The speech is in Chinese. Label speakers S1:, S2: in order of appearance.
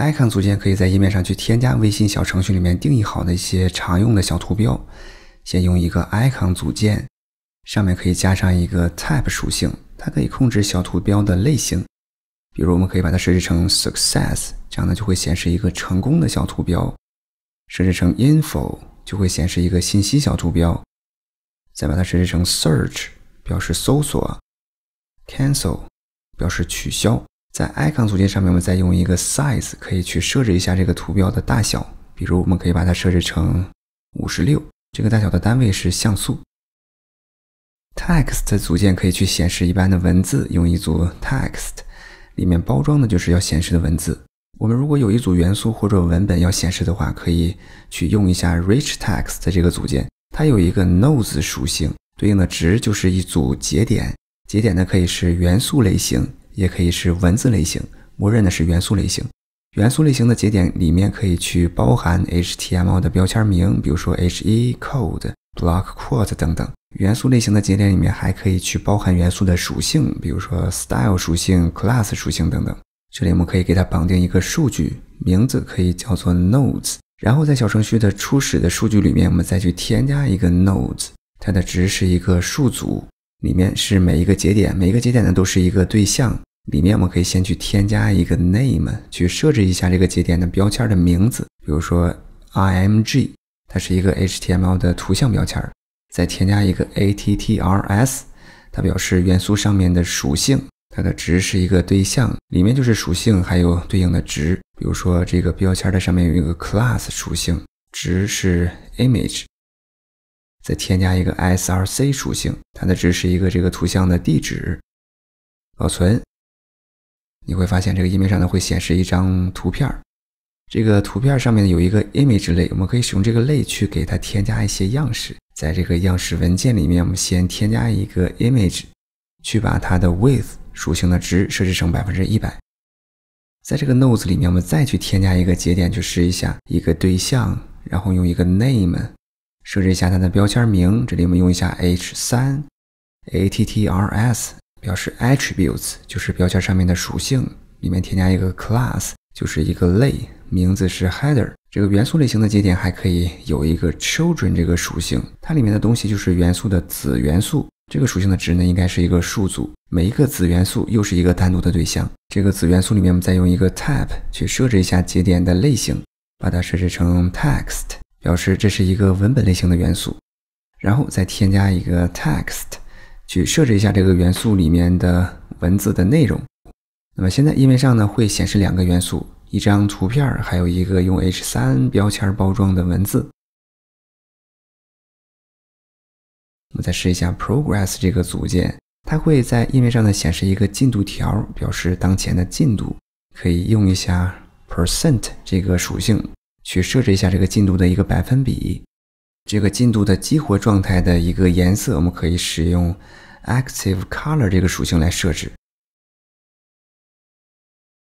S1: icon 组件可以在页面上去添加微信小程序里面定义好的一些常用的小图标。先用一个 icon 组件，上面可以加上一个 type 属性，它可以控制小图标的类型。比如，我们可以把它设置成 success，这样呢就会显示一个成功的小图标；设置成 info，就会显示一个信息小图标。再把它设置成 search，表示搜索；cancel，表示取消。在 icon 组件上面，我们再用一个 size，可以去设置一下这个图标的大小。比如，我们可以把它设置成五十六，这个大小的单位是像素。text 组件可以去显示一般的文字，用一组 text，里面包装的就是要显示的文字。我们如果有一组元素或者文本要显示的话，可以去用一下 rich text 这个组件，它有一个 nodes 属性，对应的值就是一组节点。节点呢可以是元素类型。也可以是文字类型，默认的是元素类型。元素类型的节点里面可以去包含 HTML 的标签名，比如说 He code、block quote 等等。元素类型的节点里面还可以去包含元素的属性，比如说 style 属性、class 属性等等。这里我们可以给它绑定一个数据名字，可以叫做 nodes。然后在小程序的初始的数据里面，我们再去添加一个 nodes，它的值是一个数组，里面是每一个节点，每一个节点呢都是一个对象。里面我们可以先去添加一个 name，去设置一下这个节点的标签的名字，比如说 img，它是一个 HTML 的图像标签。再添加一个 attrs，它表示元素上面的属性，它的值是一个对象，里面就是属性还有对应的值。比如说这个标签的上面有一个 class 属性，值是 image。再添加一个 src 属性，它的值是一个这个图像的地址。保存。你会发现这个页面上呢会显示一张图片儿，这个图片上面有一个 image 类，我们可以使用这个类去给它添加一些样式。在这个样式文件里面，我们先添加一个 image，去把它的 width 属性的值设置成百分之一百。在这个 nodes 里面，我们再去添加一个节点去试一下一个对象，然后用一个 name 设置一下它的标签名，这里我们用一下 h3 attrs。表示 attributes 就是标签上面的属性，里面添加一个 class 就是一个类，名字是 header。这个元素类型的节点还可以有一个 children 这个属性，它里面的东西就是元素的子元素。这个属性的值呢应该是一个数组，每一个子元素又是一个单独的对象。这个子元素里面我们再用一个 type 去设置一下节点的类型，把它设置成 text，表示这是一个文本类型的元素，然后再添加一个 text。去设置一下这个元素里面的文字的内容。那么现在页面上呢会显示两个元素，一张图片，还有一个用 H3 标签包装的文字。我们再试一下 Progress 这个组件，它会在页面上呢显示一个进度条，表示当前的进度。可以用一下 Percent 这个属性去设置一下这个进度的一个百分比。这个进度的激活状态的一个颜色，我们可以使用 Active Color 这个属性来设置。